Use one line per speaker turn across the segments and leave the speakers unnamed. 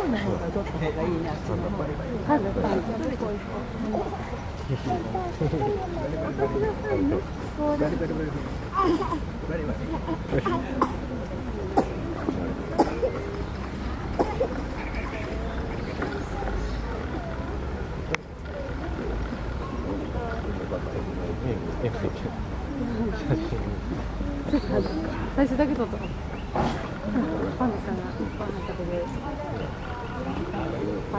こんのが取った方がいいなっいのあらいです。った。パンダさんが一般の方で。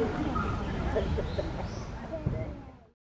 Thank you.